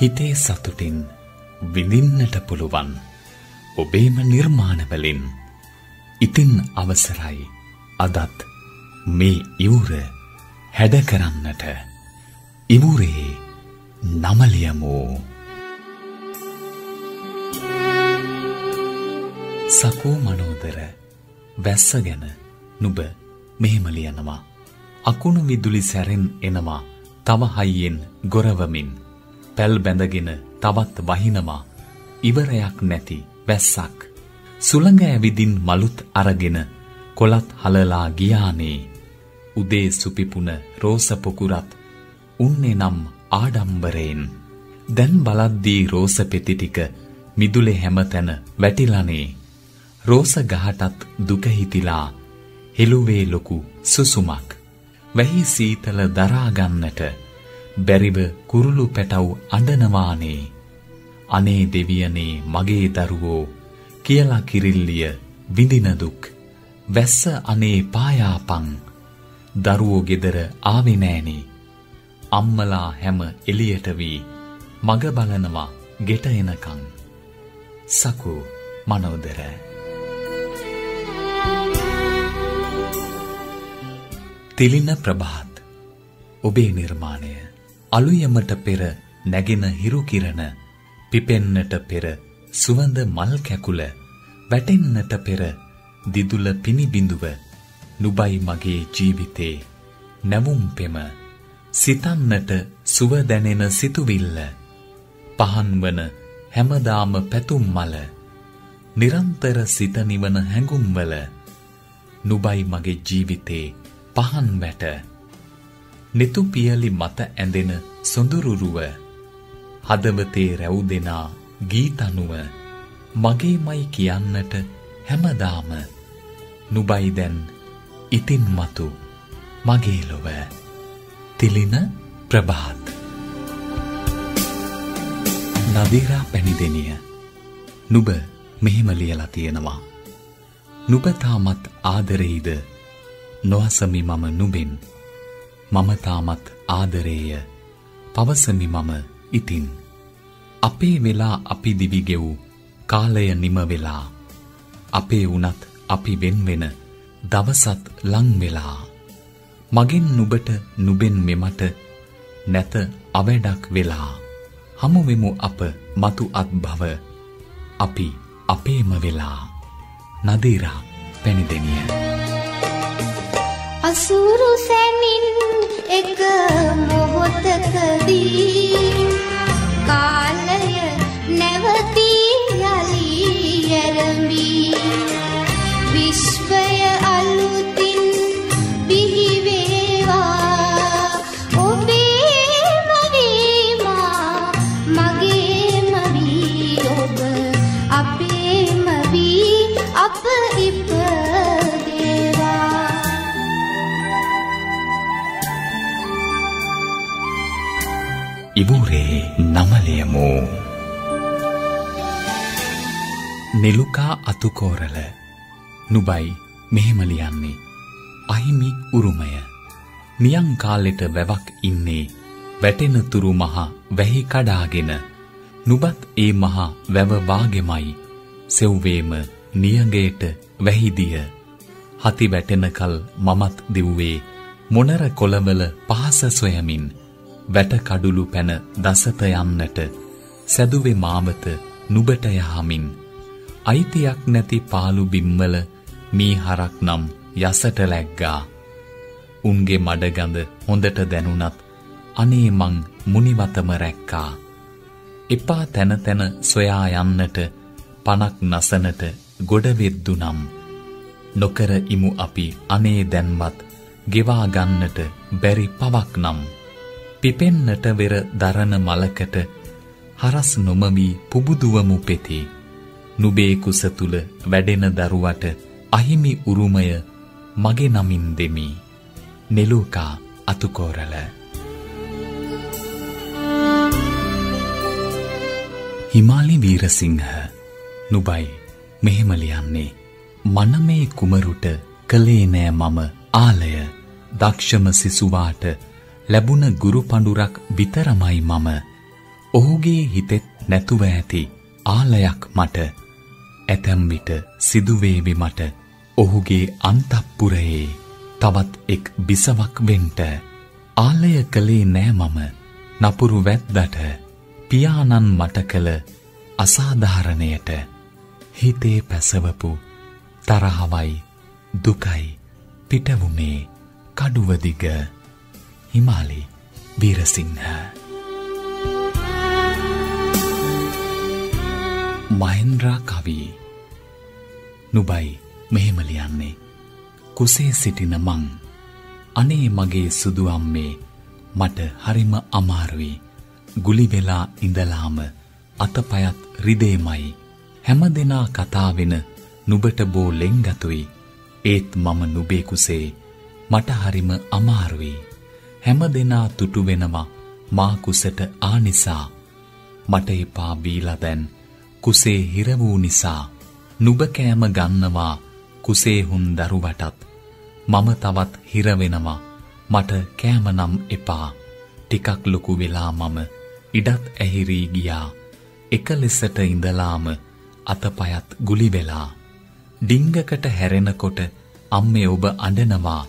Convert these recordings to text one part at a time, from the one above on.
හිතේ සතුටින් විඳින්නට පුළුවන් ඔබේම නිර්මාණවලින් ඉතින් අවසරයි අදත් මේ ඉවුර හැඩ කරන්නට. ඉවුරේ නමලියමු. සකෝ මනෝදර වැස්ස ගැන නුඹ මෙහෙම ලියනවා. අකුණු විදුලි සැරෙන් එනවා. තව හයියෙන් ගොරවමින්. පැල් බැඳගෙන තවත් වහිනවා. ඉවරයක් නැති වැස්සක්. සුළඟ ඇවිදින් මලුත් අරගෙන කොලත් හලලා ගියානේ. උදේ සුපිපුන රෝස පොකුරත් උන්නේ නම් ආඩම්බරයෙන් දැන් බලද්දී රෝස පෙති ටික මිදුලේ හැමතැන වැටිලානේ. රෝස ගහටත් දුක හිතිලා හෙළුවේ ලොකු සුසුමක්. වැහි සීතල දරා ගන්නට බැරිව කුරුළු පැටව් අඬනවානේ. අනේ දෙවියනේ මගේ දරුවෝ කියලා කිරිල්ලිය විඳින දුක්. වැස්ස අනේ පායාපන් දරුවෝ ගෙදර ආවේ නෑනේ. අම්මලා හැම එළියට වී මග බලනවා ගෙට එනකන්. සකු මනෝදර තිලින ප්‍රභාත් ඔබේ නිර්මාණය. අලුයමට පෙර නැගෙන හිරු කිරණ පිපෙන්නට පෙර සුවඳ මල් කැකුල වැටෙන්නට පෙර දිදුල පිනි බිඳුව නුබයි මගේ ජීවිතේ නැවුම් පෙම සිතන්නට සුව දැනෙන සිතුවිල්ල පහන් වන හැමදාම පැතුම් මල නිරන්තර සිත නිවන හැඟුම්වල නුබයි මගේ ජීවිතේ පහන් වැට නිතු පියලි මත ඇඳෙන සොඳුරුරුව හදවතේ රැවුදෙනා ගීතනුව මගේමයි කියන්නට හැමදාම. නුබයි දැන් ඉතින් මතු මගේ ලොව. තිලින ප්‍රභාත්. නදීරා පැණිදෙනිය නුඹ මෙහෙම ලියලා තියෙනවා. නුඹ තාමත් ආදරෙයිද? නොඅසමි මම නුඹෙන් මම තාමත් ආදරේය. පවසමි මම ඉතින්. අපේ වෙලා අපි දිවි ගෙවූ කාලය නිම වෙලා. අපේ වුණත් අපි වෙන් වෙන දවසත් ලං වෙලා. මගෙන් නුඹට නුඹෙන් මෙමට නැත අවඩක් වෙලා. හමු වෙමු අප මතු අත් භව. අපි අපේම වෙලා. නදීරා පැණිදෙනිය අසුරු एक मोहत कदी ඉවුරේ නමලියමු නෙලුකා අතුකෝරල. නුබයි මෙහෙම ලියන්නේ. අහිමි උරුමය. නියං කාලෙට වැවක් ඉන්නේ. වැටෙන තුරු මහ වැහි කඩාගෙන. නුබත් ඒ මහ වැව වාගෙමයි. සෙව්වේම නියඟේට වැහිදිය හති වැටෙනකල් මමත් දිව්වේ. මොනර කොළවල පහස සොයමින්. වැට කඩුළු පැන දසත යන්නට සැදුවේ මාවත නුඹට යහමින්. අයිතියක් නැති පාළු බිම්වල මී හරක් නම් යසට läග්ගා උන්ගේ මඩගඳ හොඳට දැනුණත් අනේ මං මුනිවතම රැක්කා. එපා තැන තැන සොයා යන්නට පණක් නසනට ගොඩ වෙද්දුනම්. නොකර ඉමු අපි අනේ දැන්වත් ගෙවා ගන්නට බැරි පවක් නම්. පිපෙන්නට වෙර දරන මලකට හරස් නොමවි පුබුදුවමු පෙති. නුබේ කුස තුල වැඩෙන දරුවට අහිමි උරුමය මගේ නමින් දෙමි. නෙලූකා අතුකෝරල. හිමාලි වීරසිංහ නුබයි මෙහෙම ලියන්නේ. මනමේ කුමරුට කලේ නෑ මම ආලය. දක්ෂම සිසුවාට ලැබුණ ගුරු පඬුරක් විතරමයි මම. ඔහුගේ හිතෙත් නැතුව ඇති ආලයක් මට. ඇතැම් විට සිදුවේවි මට ඔහුගේ අන්තපුරයේ තවත් එක් බිසවක් වෙන්ට ආලය කළේ නෑ මම. නපුරු වැද්දට පියාණන් මට කළ අසාධාරණයට. හිතේ පැසවපු තරහවයි දුකයි පිටවුනේ කඩුවදිග හිමාලි වීරසිංහ. මහෙන්ද්‍රා කවි. නුබයි මෙහෙම ලියන්නේ. කුසේ සිටින මං අනේ මගේ සුදු අම්මේ මට හරිම අමාරුයි. ගුලි වෙලා ඉඳලාම අතපයත් රිදේමයි. හැමදෙනා කතා වෙන නුඹට බෝ ලෙන්ගතුයි. ඒත් මම නුඹේ කුසේ මට හරිම අමාරුයි. හැමදෙනා තුටු වෙනවා මා කුසට ආනිසා මට එපා බීලා දැන්. කුසේ හිර වූ නිසා. නුඹ කෑම ගන්නවා කුසේ හුන් දරුවටත්. මම තවත් හිර වෙනවා. මට කෑම නම් එපා. ටිකක් ලොකු වෙලා මම. ඉඩත් ඇහිරී ගියා. එක ලෙසට ඉඳලාම අතපයත් ගුලි වෙලා. ඩිංගකට හැරෙනකොට අම්මේ ඔබ අඬනවා.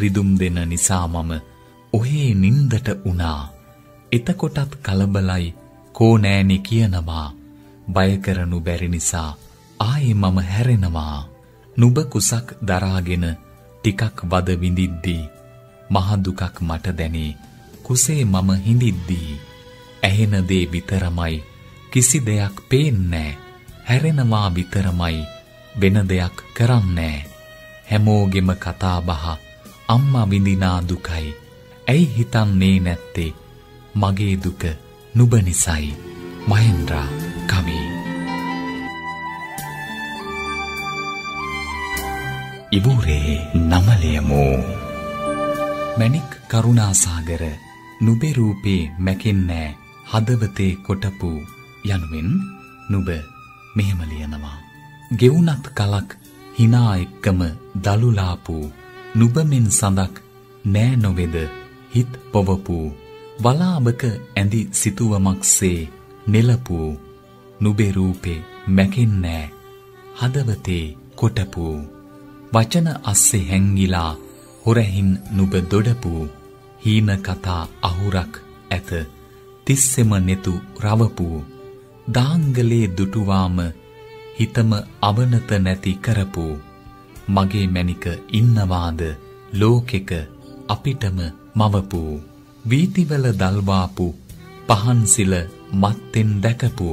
රිදුම් දෙන නිසා මම ඔහේ නින්දට උනා එතකොටත් කලබලයි කෝ නෑනි කියනවා. බය කරනු බැරි නිසා ආයේ මම හැරෙනවා. නුඹ කුසක් දරාගෙන ටිකක් වද විඳිද්දී මහ දුකක් මට දැනේ කුසේ මම හිඳිද්දී. ඇහෙන දේ විතරමයි කිසි දෙයක් පේන්නේ හැරෙනවා විතරමයි වෙන දෙයක් කරන්නේ හැමෝගෙම කතා බහ අම්මා විඳිනා දුකයි. ඇයි හිතන්නේ නැත්තේ? මගේ දුක නුඹ නිසයි මහෙන්ද්‍රා කවි. ඉවුරේ නමලයමු මැණික් කරුණාසාගර නුබේ රූපේ මැකෙන්නේ හදවතේ කොටපු යනුවෙන් නුඹ මෙහෙම ලියනවා. ගෙවුනත් කලක් hina එක්කම දලුලාපු නුඹ මෙන් සඳක් නෑ නොවේද? හිත් පොවපු වලාබක ඇඳි සිතුවමක්සේ නෙලපු නුබේ රූපේ මැකෙන්නේ හදවතේ කොටපු වචන අස්සේ හැංගිලා හොරහින් නුඹ දොඩපු හීන කතා අහුරක් ඇත තිස්සෙම නෙතු රවපු දාංගලේ දුටුවාම හිතම අවනත නැති කරපු මගේ මැනික ඉන්නවාද ලෝකෙක අපිටම මවපු වීතිවල දල්වාපු පහන්සිල මත්තෙන් දැකපු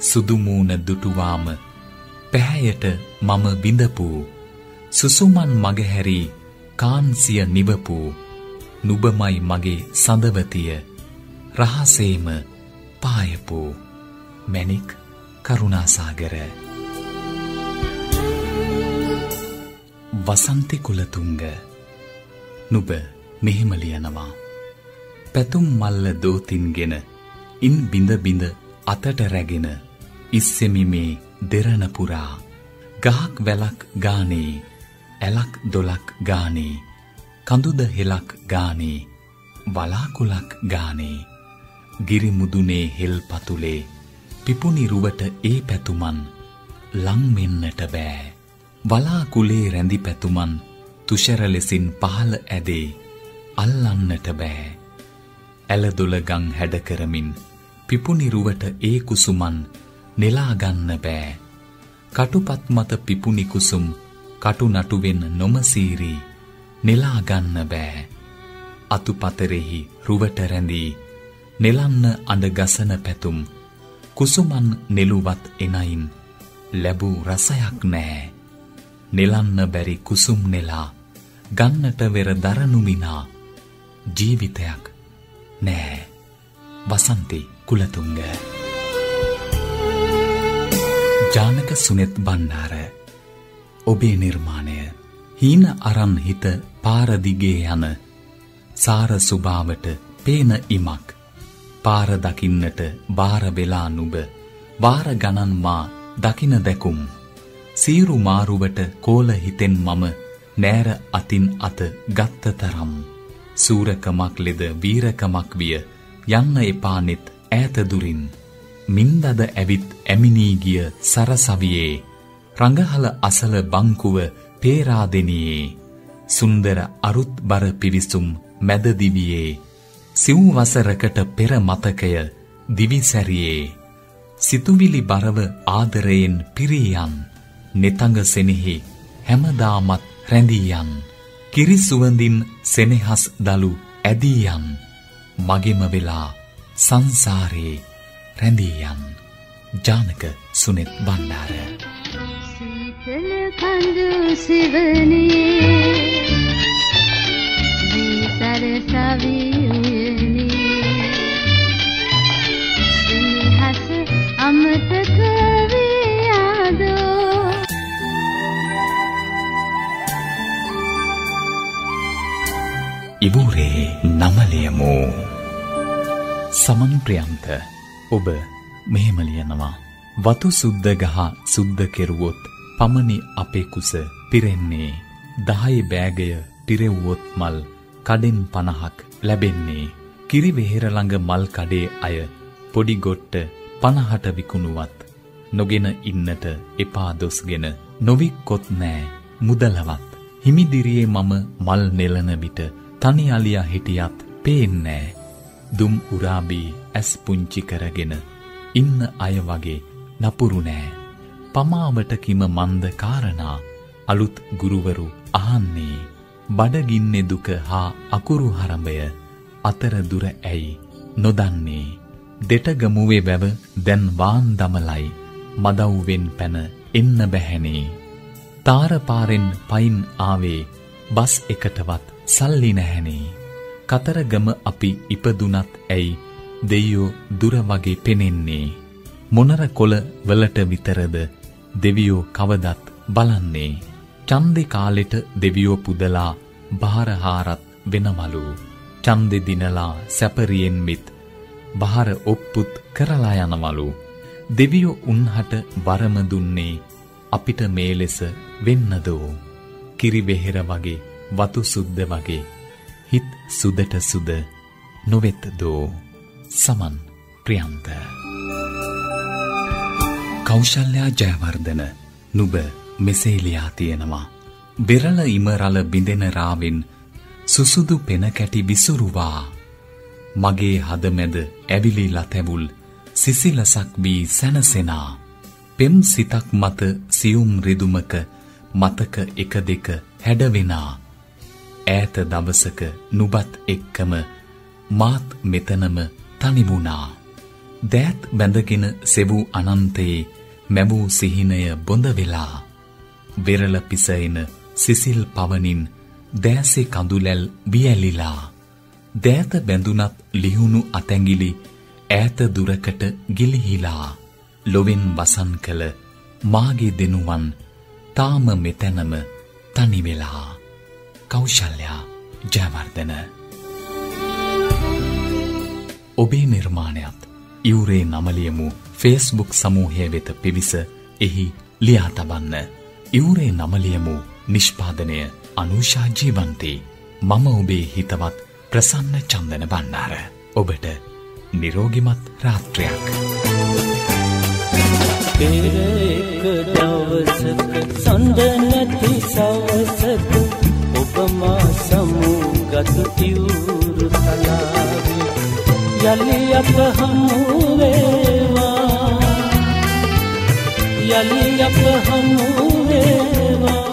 සුදු මූණ දුටුවාම පැහැයට මම බිඳපු සුසුමන් මගහැරි කාන්සිය නිවපු නුබමයි මගේ සඳවතිය රහසේම පායපු මැණික් කරුණාසාගර. වසන්ති කුලතුංග නුඹ මෙහෙම ලියනවා. පැතුම් මල්ල දෝතින්ගෙන ඉන් බිඳ බිඳ අතට රැගෙන ඉස්සෙමි මේ දෙරණ පුරා. ගහක් වැලක් ගානේ ඇලක් දොලක් ගානේ කඳුද හෙලක් ගානේ වලාකුලක් ගානේ. ගිරි මුදුනේ හෙල් පතුලේ පිපුනි රුවට ඒ පැතුමන් ලං වෙන්නට බෑ. වලාකුලේ රැඳි පැතුමන් තුෂර ලෙසින් පහළ ඇදේ අල්ලන්නට බෑ. ඇලදොල ගං හැඩ කරමින් පිපුනි රුවට ඒ කුසුමන් නෙලා ගන්න බෑ. කටුපත් මත පිපුනි කුසුම් කටු නටුවෙන් නොමසීරී නෙලා ගන්න බෑ අතුපතරෙහි රුවට රැඳී නෙලන්න අඬ ගසන පැතුම් කුසුමන් නෙළුවත් එනයින් ලැබූ රසයක් නෑ. නෙලන්න බැරි කුසුම් නෙලා ගන්නට වෙර දරනු විනා ජීවිතයක් නෑ. වසන්ති කුලතුංග. ජානක සුනෙත් බණ්ඩාර ඔබේ නිර්මාණය. හීන අරන් හිත පාර දිගේ යන සාර සුභාවට පේන ඉමක්. පාර දකින්නට බාර වෙලා නුඹ වාර ගණන් මා දකින දැකුම්. සීරු මාරුවට කෝල හිතෙන් මම නෑර අතින් අත ගත්ත තරම්. සූරකමක් ලෙද වීරකමක් විය. යන්න එපානෙත් ඈත දුරින්. මින්දද ඇවිත් ඇමිනී ගිය සරසවියේ. රඟහල අසල බංකුව පේරාදෙනියේ සුන්දර අරුත් බර පිවිසුම් මැද දිවියේ. සිව් වසරකට පෙර මතකය දිවිසැරියේ. සිතුවිලි බරව ආදරයෙන් පිරියන්. නෙතඟ සෙනෙහි හැමදාමත් රැඳියන්. කිරි සුවඳින් සෙනෙහස් දලු ඇදීයන්. මගෙම වෙලා සංසාරේ රැඳියන්. ජානක සුනෙත් බණ්ඩාර. සීතල කඳු සිවනේ විසර සවියනේ නමලියමු සමන් ප්‍රියන්ත ඔබ මෙහෙම ලියනවා. වතු සුද්ධ ගහ සුද්ධ කෙරුවොත් පමණි අපේ කුස පිරෙන්නේ. 10 බෑගය පිරෙව්වොත් මල් කඩෙන් 50ක් ලැබෙන්නේ. කිරි වෙහෙර ළඟ මල් කඩේ අය පොඩි ගොට්ට 50ට විකුණුවත් නොගෙන ඉන්නට එපා දොස්ගෙන නොවික්කොත් නෑ මුදලවත්. හිමිදිරියේ මම මල් නෙලන විට තනි අලියා හිටියත් පේන්නේ දුම් උරාබී ඇස් පුංචි කරගෙන ඉන්න අය වගේ නපුරු නෑ පමාවට කිම මන්ද කාරණා අලුත් ගුරුවරු අහන්නේ. බඩගින්නේ දුක හා අකුරු හරඹය අතර දුර ඇයි නොදන්නේ. දෙටගමුවේ වැව දැන් වාන් දමලයි මදව්වෙන් පැන එන්න බැහැනේ. තාරපාරෙන් පයින් ආවේ බස් එකටවත් සල්ලි නැහැනේ. කතරගම අපි ඉපදුනත් ඇයි? දෙයියෝ දුර වගේ පෙනෙන්නේ. මොනර කොළ වලට විතරද? දෙවියෝ කවදත් බලන්නේ. චන්දේ කාලෙට දෙවියෝ පුදලා බාරහාරත් වෙනවලු. චන්දේ දිනලා සැපරියෙන් මිත් බාර ඔප්පුත් කරලා යනවලු. දෙවියෝ උන්හට වරම දුන්නේ අපිට මේ ලෙස වෙන්නදෝ. කිරි වෙහෙර වගේ වතු සුද්ධ වගේ. හිත් සුදට සුද නොවෙත් දෝ සමන් ප්‍රියන්ත. කෞශල්‍යා ජයවර්ධන නුඹ මෙසේ ලියා තියෙනවා. බෙරළ ඉමරල බිඳෙන රාවෙන් සුසුදු පෙන කැටි විසුරුවා. මගේ හදමැද ඇවිලිලා තැවුල් සිසිලසක් වී සැනසෙනා. පෙම් සිතක් මත සියුම් රිදුමක මතක එක දෙක හැඩවෙනා. ඈත දවසක නුබත් එක්කම මාත් මෙතනම තනි වුණා දෑත් බැඳගෙන සෙවූ අනන්තයේ මැවූ සිහිනය බොඳ වෙලා. වෙරළ පිසෙන සිසිල් පවනින් දෑසේ කඳුලැල් වියැලිලා. දෑත බැඳුනත් ලිහුණු අතැඟිලි ඈත දුරකට ගිලිහිලා. ලොවෙන් වසන් කළ මාගේ දෙනුවන් තාම මෙතැනම තනි වෙලා. කෞශල්‍යා ජයවර්ධන ඔබේ නිර්මාණයත් ඉවුරේ නමලියමු ෆේස්බුක් සමූහය වෙත පිවිස එහි ලියා තබන්න. ඉවුරේ නමලියමු නිෂ්පාදනය අනුෂා ජීවන්තේ මම ඔබේ හිතවත් ප්‍රසන්න චන්දන බණ්ඩාර. ඔබට නිරෝගිමත් රාත්‍රයක්. පෙර එක දවසක සඳ නැති සවසක ඔබ මා සමුගත් ඉවුරු තලාවේ යලි අප හමු වේවා. යලි අප හමු වේවා.